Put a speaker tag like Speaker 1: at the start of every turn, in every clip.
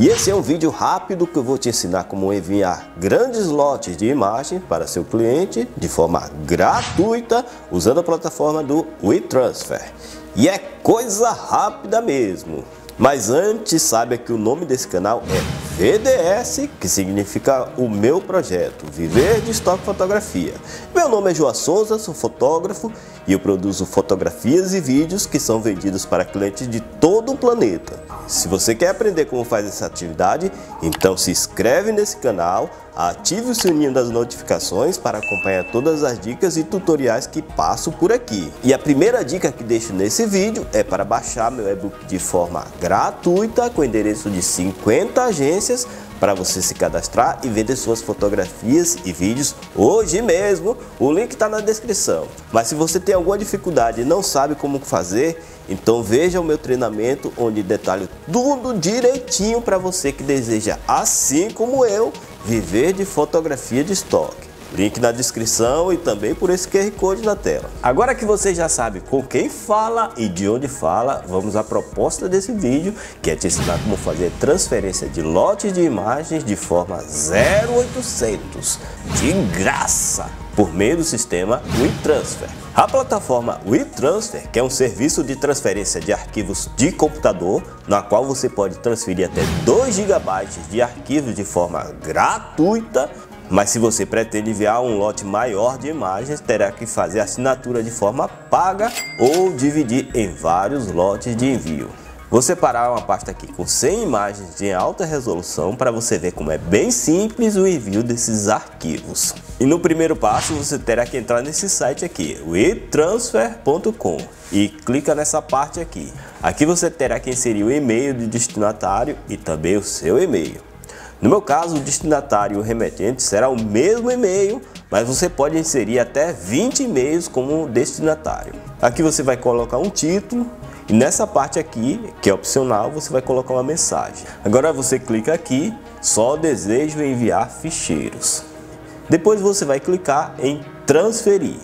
Speaker 1: E esse é um vídeo rápido que eu vou te ensinar como enviar grandes lotes de imagem para seu cliente de forma gratuita usando a plataforma do WeTransfer. E é coisa rápida mesmo. Mas antes, saiba que o nome desse canal é VDS, que significa o meu projeto, Viver de Estoque Fotografia. Meu nome é João Souza, sou fotógrafo e eu produzo fotografias e vídeos que são vendidos para clientes de todo o planeta. Se você quer aprender como faz essa atividade, então se inscreve nesse canal, ative o sininho das notificações para acompanhar todas as dicas e tutoriais que passo por aqui. E a primeira dica que deixo nesse vídeo é para baixar meu e-book de forma gratuita com endereço de 50 agências para você se cadastrar e vender suas fotografias e vídeos hoje mesmo. O link está na descrição. Mas se você tem alguma dificuldade e não sabe como fazer, então veja o meu treinamento onde detalho tudo direitinho para você que deseja, assim como eu, viver de fotografia de estoque. Link na descrição e também por esse QR Code na tela. Agora que você já sabe com quem fala e de onde fala, vamos à proposta desse vídeo, que é te ensinar como fazer transferência de lotes de imagens de forma 0800, de graça, por meio do sistema WeTransfer. A plataforma WeTransfer, que é um serviço de transferência de arquivos de computador, na qual você pode transferir até 2 GB de arquivos de forma gratuita, mas se você pretende enviar um lote maior de imagens, terá que fazer assinatura de forma paga ou dividir em vários lotes de envio. Vou separar uma pasta aqui com 100 imagens de alta resolução para você ver como é bem simples o envio desses arquivos. E no primeiro passo você terá que entrar nesse site aqui, wetransfer.com e clica nessa parte aqui. Aqui você terá que inserir o e-mail do destinatário e também o seu e-mail. No meu caso, o destinatário e o remetente será o mesmo e-mail, mas você pode inserir até 20 e-mails como destinatário. Aqui você vai colocar um título e nessa parte aqui, que é opcional, você vai colocar uma mensagem. Agora você clica aqui, só desejo enviar ficheiros. Depois você vai clicar em transferir.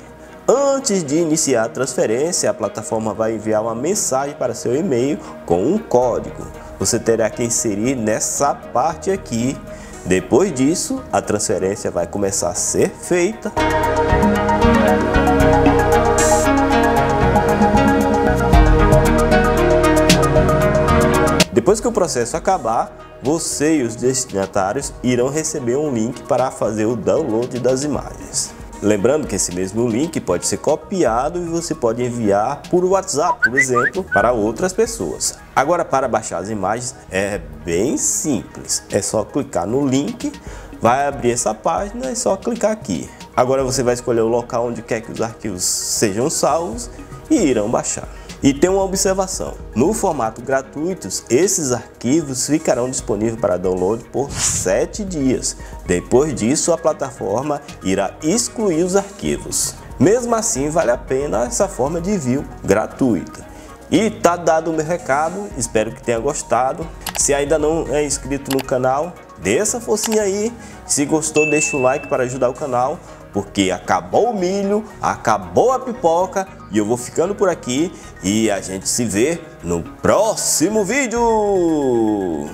Speaker 1: Antes de iniciar a transferência, a plataforma vai enviar uma mensagem para seu e-mail com um código você terá que inserir nessa parte aqui. Depois disso, a transferência vai começar a ser feita. Depois que o processo acabar, você e os destinatários irão receber um link para fazer o download das imagens. Lembrando que esse mesmo link pode ser copiado e você pode enviar por WhatsApp, por exemplo, para outras pessoas. Agora, para baixar as imagens é bem simples. É só clicar no link, vai abrir essa página, é só clicar aqui. Agora você vai escolher o local onde quer que os arquivos sejam salvos e irão baixar. E tem uma observação: no formato gratuito, esses arquivos ficarão disponíveis para download por 7 dias. Depois disso, a plataforma irá excluir os arquivos. Mesmo assim, vale a pena essa forma de envio gratuita. E tá dado o meu recado, espero que tenha gostado. Se ainda não é inscrito no canal, dê essa forcinha aí. Se gostou, deixa o like para ajudar o canal porque acabou o milho, acabou a pipoca e eu vou ficando por aqui e a gente se vê no próximo vídeo.